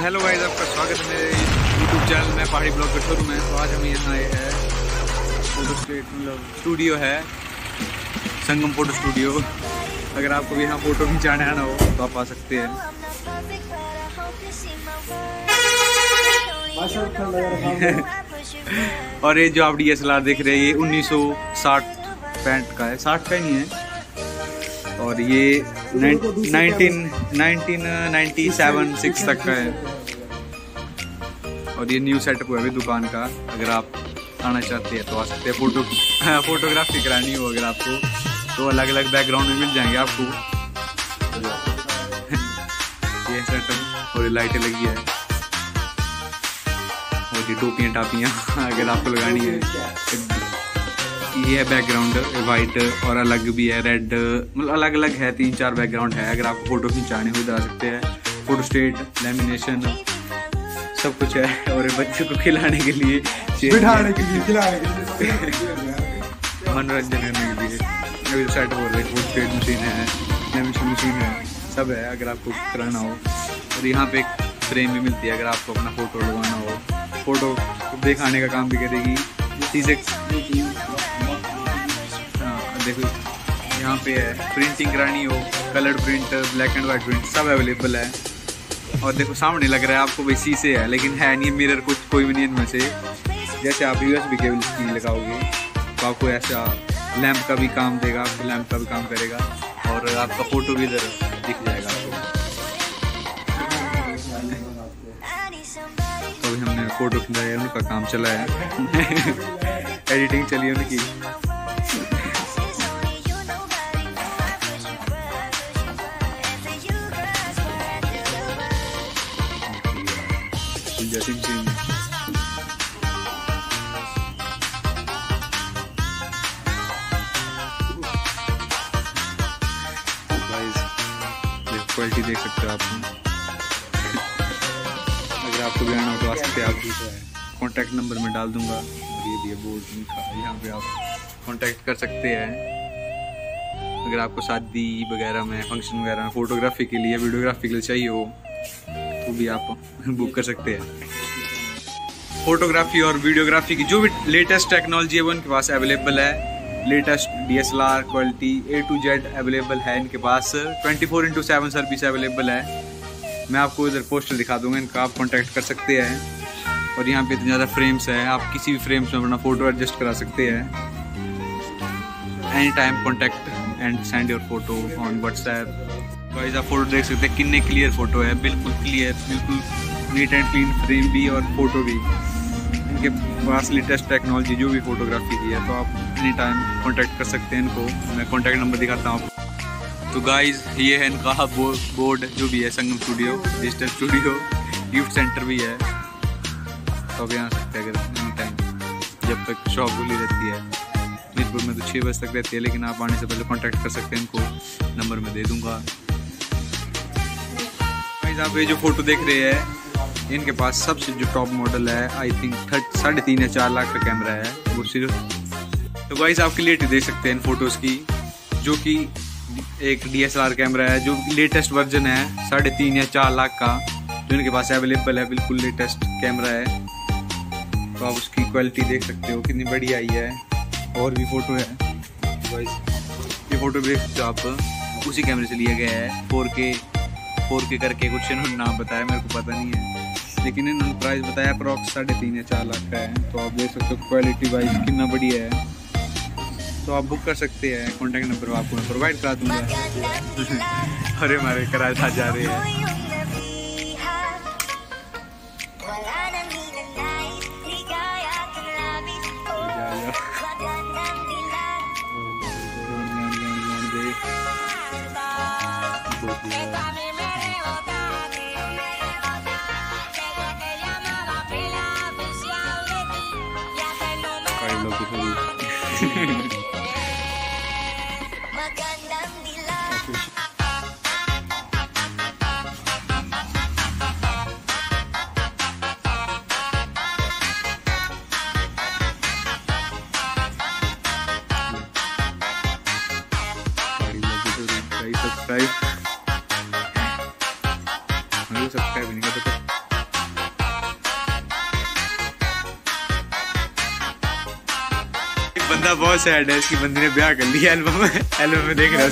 Hello guys, आपका स्वागत है मेरे यूट्यूब चैनल में, पहाड़ी ब्लॉग के शोरूम में। तो आज हम यहाँ आए हैं फ़ोटो स्टेट मतलब स्टूडियो है, संगम फ़ोटो स्टूडियो अगर आपको भी यहाँ फ़ोटो खिंचाने आना हो तो आप आ सकते हैं। और ये जो आप डी एस एल आर देख रहे हैं, ये उन्नीस सौ साठ पैंट का है। साठ का ही नहीं है। और ये नाइनटीन नाइन्टी सेवन, सिक्स तक का है। और ये न्यू सेटअप हुआ अभी दुकान का। अगर आप आना चाहते हैं तो आ सकते हैं। फ़ोटो फोटोग्राफी करानी हो अगर आपको तो अलग अलग बैकग्राउंड में मिल जाएँगे आपको। ये सेटअप और लाइटें लगी है। और ये टोपियाँ टापियाँ अगर आपको लगानी है ये है बैकग्राउंड वाइट और अलग भी है रेड मतलब अलग अलग है तीन चार बैकग्राउंड है अगर आपको फ़ोटो खिंचाने हो इधर आ सकते हैं। फ़ोटो स्टेट लेमिनेशन सब कुछ है और बच्चों को खिलाने के लिए बिठाने के लिए खिलाने के लिए। मनोरंजन करने के लिए। अभी तो सेट हो रहा है फ़ोटो स्टेट मशीन है लेमिनेशन मशीन है सब है अगर आपको कराना हो। और यहाँ पे एक फ्रेम भी मिलती है अगर आपको अपना फ़ोटो लगवाना हो। फ़ोटो दिखाने का काम भी करेगी। चीज़ें देखो, यहाँ पे है। प्रिंटिंग करानी हो colour print black and white print सब अवेलेबल है। और देखो, सामने लग रहा है आपको भाई शीशे है, लेकिन है नहीं मिरर कुछ, कोई भी नहीं इनमें से। जैसे आप U S B cable screen लगाओगे तो आपको ऐसा लैंप का भी काम देगा आपको लैंप का भी काम करेगा, और आपका फ़ोटो भी इधर दिख जाएगा आपको। तो अभी हमने फ़ोटो खिंचाया उनका काम चला है। एडिटिंग चली उनकी। जसिम सिंह क्वालिटी देख सकते हो आप। अगर आपको भी आना हो तो आ सकते आप कॉन्टैक्ट नंबर में डाल दूँगा। ये भी है बोर्ड यहाँ पे आप कॉन्टैक्ट कर सकते हैं। अगर आपको शादी वगैरह में फ़ंक्शन वगैरह में फोटोग्राफी के लिए वीडियोग्राफी के लिए चाहिए हो तो भी आप बुक कर सकते हैं। फोटोग्राफी और वीडियोग्राफी की जो भी लेटेस्ट टेक्नोलॉजी है, वो इनके पास अवेलेबल है। Latest D S L R quality A to Z available है इनके पास। Twenty four into seven service available है। मैं आपको इधर पोस्टर दिखा दूँगा, इनका आप कॉन्टैक्ट कर सकते हैं। और यहाँ पे इतने ज़्यादा फ्रेम्स है, आप किसी भी फ्रेम्स में अपना फ़ोटो एडजस्ट करा सकते हैं। Any time contact and send your photo on WhatsApp guys आप फ़ोटो देख सकते हैं कितने क्लियर फ़ोटो है, बिल्कुल क्लियर बिल्कुल नीट एंड क्लीन फ्रेम भी और फ़ोटो भी। इनके पास लेटेस्ट टेक्नोलॉजी जो भी फोटोग्राफी की है तो आप एनी टाइम कांटेक्ट कर सकते हैं इनको। मैं कांटेक्ट नंबर दिखाता हूँ तो गाइज़ ये है इनका बोर्ड जो भी है, Sangam studio digital studio gift centre भी है। तो यहाँ आ सकते हैं अगर एनी टाइम जब तक शॉप खुली रहती है। मीरपुर में तो छः बजे तक रहती है, लेकिन आप आने से पहले कॉन्टैक्ट कर सकते हैं इनको। नंबर में दे दूँगा। आप ये जो फ़ोटो देख रहे हैं, इनके पास सबसे जो टॉप मॉडल है आई थिंक थर्ट, साढ़े तीन या चार लाख का कैमरा है, वो सिर्फ़। तो गाइस आप क्लियरिटी देख सकते हैं इन फ़ोटोज़ की, जो कि एक डीएसएलआर कैमरा है, जो लेटेस्ट वर्जन है, साढ़े तीन या चार लाख का, जो इनके पास अवेलेबल है, बिल्कुल लेटेस्ट कैमरा है। तो आप उसकी क्वालिटी देख सकते हो, कितनी बढ़िया आई है, और भी फ़ोटो है। गाइस ये फ़ोटो देख आप, उसी कैमरे से लिया गया है फोर के फोर के करके कुछ इन्होंने नाम बताया, मेरे को पता नहीं है। लेकिन इन्होंने प्राइस बताया अप्रॉक्स साढ़े तीन या चार लाख का है। तो आप देख सकते हो क्वालिटी वाइज कितना बढ़िया है। तो आप बुक कर सकते हैं कॉन्टैक्ट नंबर आपको मैं प्रोवाइड करा दूँगा। अरे हमारे था जा रहे हैं। Magandang dilaan. बंदा बहुत सैड है, इसकी बंदी ने ब्याह कर लिया एल्बम में। एल्बम में देख रहा है